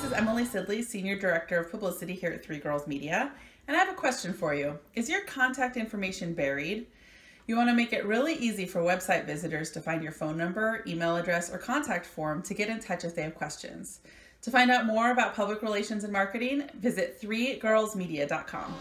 this is Emily Sidley, Senior Director of Publicity here at Three Girls Media, and I have a question for you. Is your contact information buried? You want to make it really easy for website visitors to find your phone number, email address, or contact form to get in touch if they have questions. To find out more about public relations and marketing, visit 3girlsmedia.com.